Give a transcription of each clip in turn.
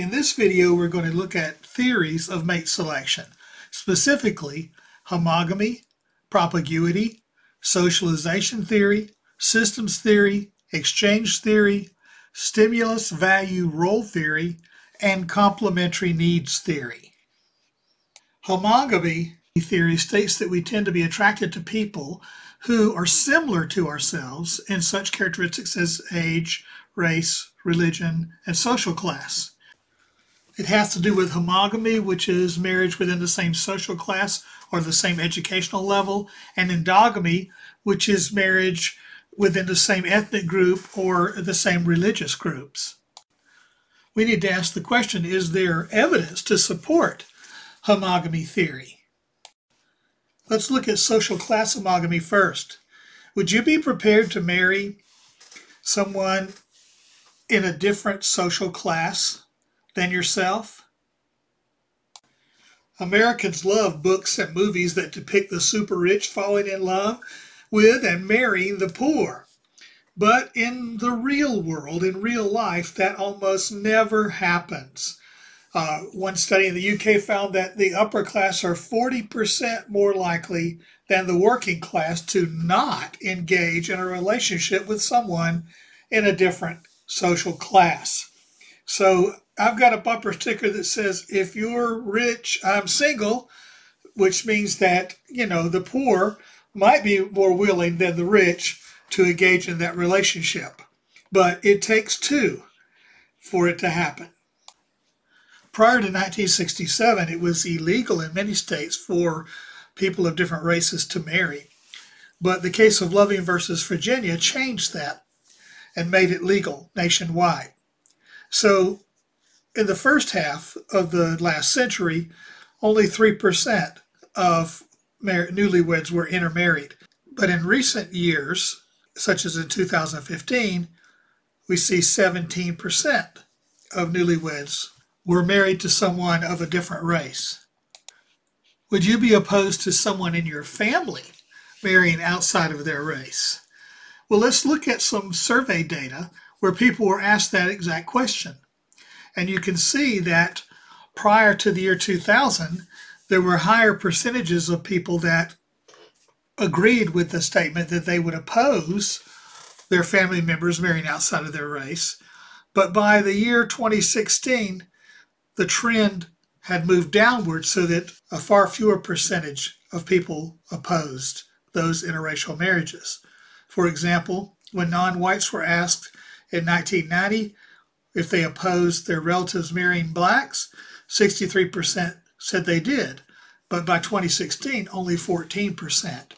In this video, we're going to look at theories of mate selection, specifically homogamy, propinquity, socialization theory, systems theory, exchange theory, stimulus value role theory, and complementary needs theory. Homogamy theory states that we tend to be attracted to people who are similar to ourselves in such characteristics as age, race, religion, and social class. It has to do with homogamy, which is marriage within the same social class or the same educational level, and endogamy, which is marriage within the same ethnic group or the same religious groups. We need to ask the question is there evidence to support homogamy theory? Let's look at social class homogamy first. Would you be prepared to marry someone in a different social class than yourself? Americans love books and movies that depict the super rich falling in love with and marrying the poor. But in the real world, in real life, that almost never happens. Uh, one study in the UK found that the upper class are 40% more likely than the working class to not engage in a relationship with someone in a different social class. So I've got a bumper sticker that says, if you're rich, I'm single, which means that, you know, the poor might be more willing than the rich to engage in that relationship. But it takes two for it to happen. Prior to 1967, it was illegal in many states for people of different races to marry. But the case of Loving versus Virginia changed that and made it legal nationwide. So, in the first half of the last century, only 3% of newlyweds were intermarried. But in recent years, such as in 2015, we see 17% of newlyweds were married to someone of a different race. Would you be opposed to someone in your family marrying outside of their race? Well, let's look at some survey data where people were asked that exact question. And you can see that prior to the year 2000, there were higher percentages of people that agreed with the statement that they would oppose their family members marrying outside of their race. But by the year 2016, the trend had moved downward so that a far fewer percentage of people opposed those interracial marriages. For example, when non whites were asked in 1990 if they opposed their relatives marrying blacks, 63% said they did. But by 2016, only 14%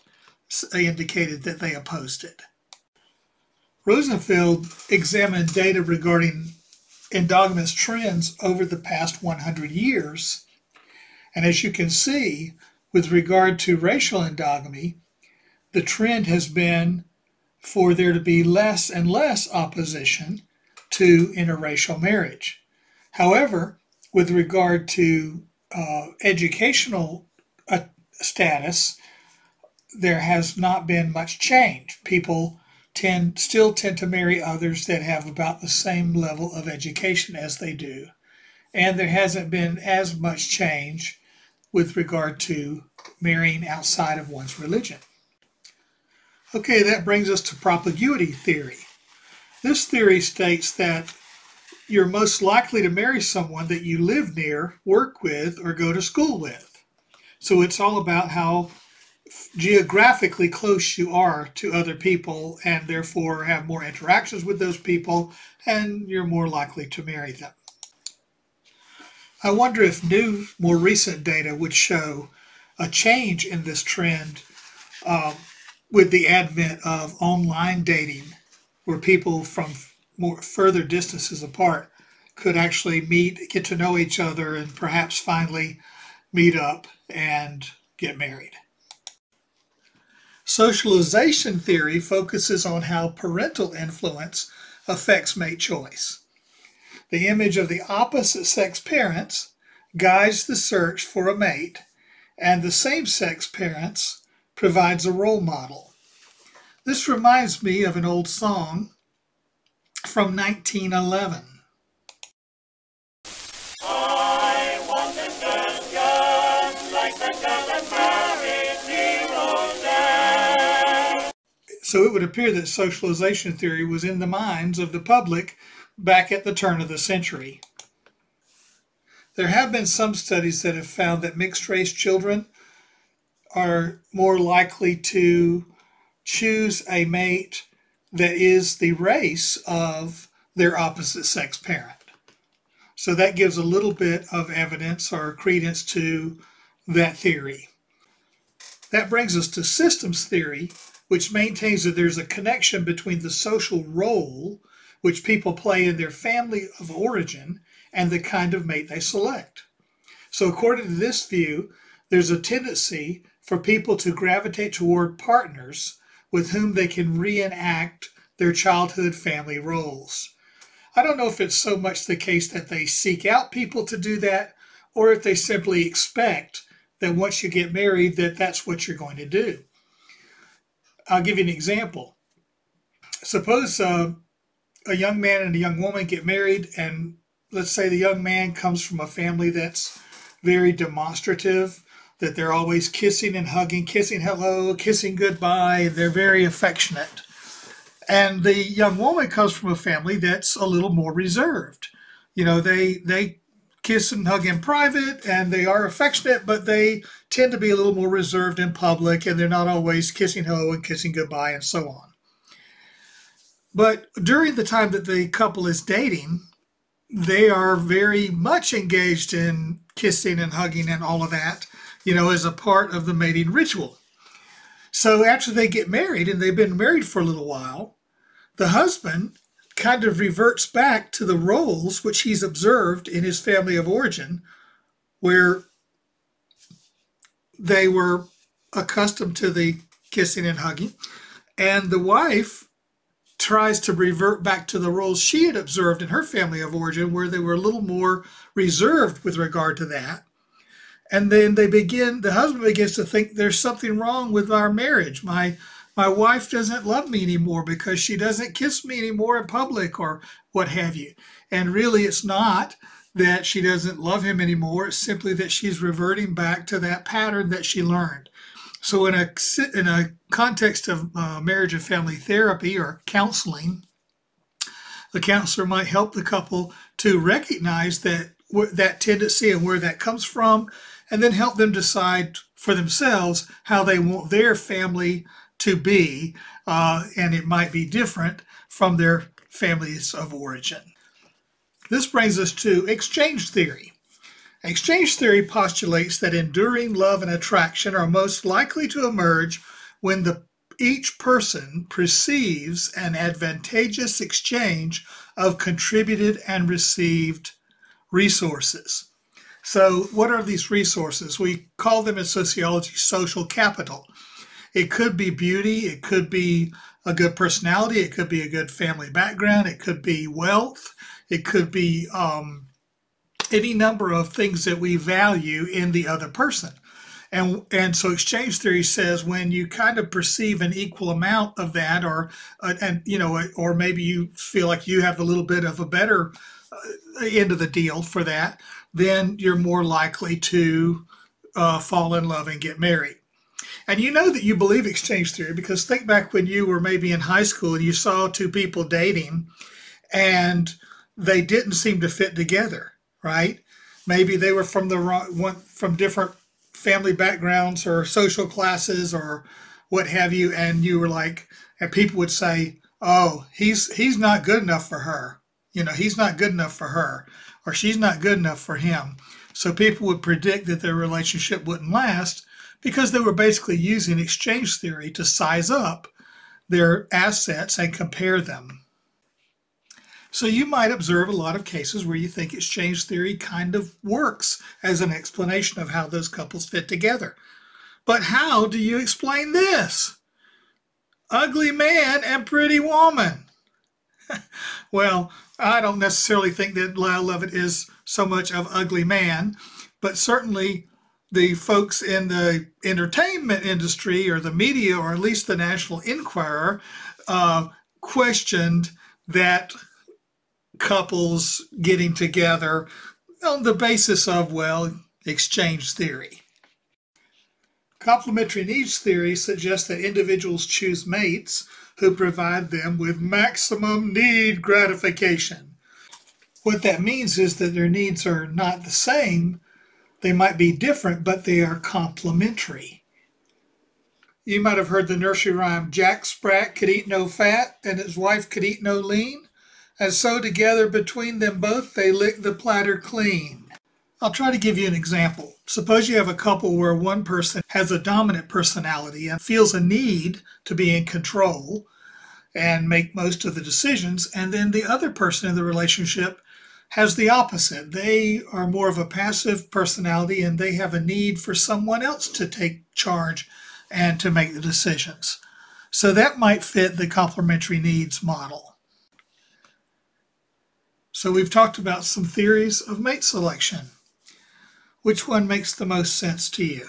indicated that they opposed it. Rosenfeld examined data regarding endogamous trends over the past 100 years. And as you can see, with regard to racial endogamy, the trend has been for there to be less and less opposition to interracial marriage. However, with regard to uh, educational uh, status, there has not been much change. People tend still tend to marry others that have about the same level of education as they do. And there hasn't been as much change with regard to marrying outside of one's religion. Okay, that brings us to propinquity theory. This theory states that you're most likely to marry someone that you live near, work with, or go to school with. So it's all about how geographically close you are to other people and therefore have more interactions with those people and you're more likely to marry them. I wonder if new, more recent data would show a change in this trend um, with the advent of online dating, where people from more further distances apart could actually meet, get to know each other, and perhaps finally meet up and get married. Socialization theory focuses on how parental influence affects mate choice. The image of the opposite sex parents guides the search for a mate, and the same sex parents provides a role model. This reminds me of an old song from 1911. So it would appear that socialization theory was in the minds of the public back at the turn of the century. There have been some studies that have found that mixed race children are more likely to choose a mate that is the race of their opposite sex parent. So that gives a little bit of evidence or credence to that theory. That brings us to systems theory, which maintains that there's a connection between the social role which people play in their family of origin and the kind of mate they select. So, according to this view, there's a tendency for people to gravitate toward partners with whom they can reenact their childhood family roles. I don't know if it's so much the case that they seek out people to do that or if they simply expect that once you get married that that's what you're going to do. I'll give you an example. Suppose uh, a young man and a young woman get married and let's say the young man comes from a family that's very demonstrative that they're always kissing and hugging, kissing hello, kissing goodbye. They're very affectionate. And the young woman comes from a family that's a little more reserved. You know, they they kiss and hug in private and they are affectionate, but they tend to be a little more reserved in public and they're not always kissing hello and kissing goodbye and so on. But during the time that the couple is dating, they are very much engaged in kissing and hugging and all of that you know, as a part of the mating ritual. So after they get married and they've been married for a little while, the husband kind of reverts back to the roles which he's observed in his family of origin, where they were accustomed to the kissing and hugging. And the wife tries to revert back to the roles she had observed in her family of origin, where they were a little more reserved with regard to that. And then they begin, the husband begins to think there's something wrong with our marriage. My my wife doesn't love me anymore because she doesn't kiss me anymore in public or what have you. And really, it's not that she doesn't love him anymore. It's simply that she's reverting back to that pattern that she learned. So, in a in a context of uh, marriage and family therapy or counseling, the counselor might help the couple to recognize that that tendency and where that comes from and then help them decide for themselves how they want their family to be. Uh, and it might be different from their families of origin. This brings us to exchange theory. Exchange theory postulates that enduring love and attraction are most likely to emerge when the each person perceives an advantageous exchange of contributed and received resources. So, what are these resources? We call them in sociology social capital. It could be beauty, it could be a good personality, it could be a good family background, it could be wealth, it could be um, any number of things that we value in the other person. And, and so exchange theory says when you kind of perceive an equal amount of that or uh, and you know or maybe you feel like you have a little bit of a better end of the deal for that then you're more likely to uh, fall in love and get married. And you know that you believe exchange theory because think back when you were maybe in high school and you saw two people dating and they didn't seem to fit together, right? Maybe they were from the wrong one from different family backgrounds or social classes or what have you, and you were like, and people would say, "Oh, he's he's not good enough for her," you know, he's not good enough for her, or she's not good enough for him. So people would predict that their relationship wouldn't last because they were basically using exchange theory to size up their assets and compare them. So you might observe a lot of cases where you think exchange theory kind of works as an explanation of how those couples fit together. But how do you explain this? Ugly man and pretty woman. well, I don't necessarily think that Lyle Lovett is so much of ugly man, but certainly the folks in the entertainment industry or the media, or at least the National Enquirer, uh, questioned that couples getting together on the basis of, well, exchange theory. Complementary needs theory suggests that individuals choose mates who provide them with maximum need gratification. What that means is that their needs are not the same, they might be different, but they are complementary. You might have heard the nursery rhyme Jack Sprat could eat no fat, and his wife could eat no lean, and so together between them both they licked the platter clean. I'll try to give you an example. Suppose you have a couple where one person has a dominant personality and feels a need to be in control and make most of the decisions, and then the other person in the relationship has the opposite. They are more of a passive personality and they have a need for someone else to take charge and to make the decisions. So that might fit the complementary needs model. So we've talked about some theories of mate selection. Which one makes the most sense to you?